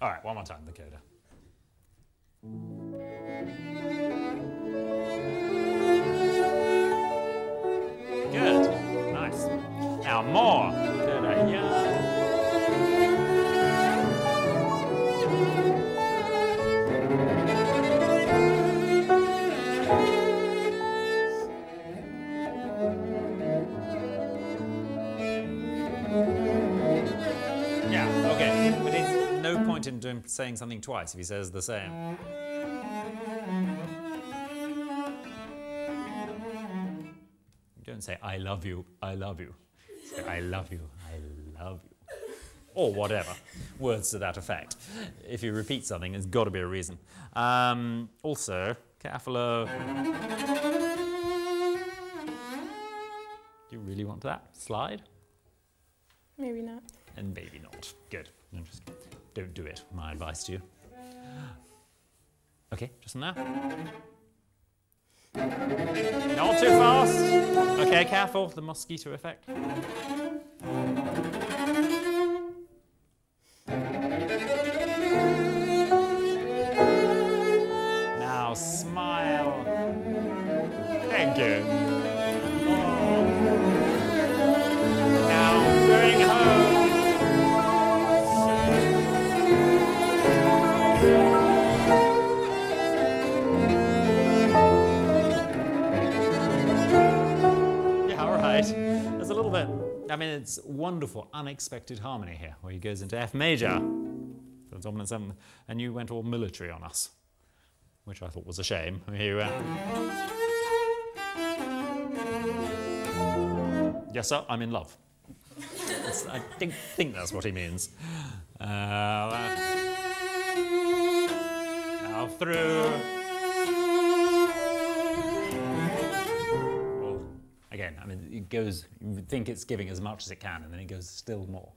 All right, one more time, the coda. Good, nice. Now more. Point in doing, saying something twice if he says the same. You don't say, I love you, I love you. Say, I love you, I love you. Or whatever. Words to that effect. If you repeat something, there's got to be a reason. Um, also, Caffalo. Do you really want that? Slide? Maybe not. And maybe not. Good. Just don't do it. My advice to you. Okay, just now. Not too fast. Okay, careful. The mosquito effect. Now smile. Thank you. Right. There's a little bit. I mean, it's wonderful, unexpected harmony here, where he goes into F major, the dominant seventh, and you went all military on us, which I thought was a shame. Here you went. Yes, sir, I'm in love. I think, think that's what he means. Uh, now through. I mean, it goes, you think it's giving as much as it can, and then it goes still more.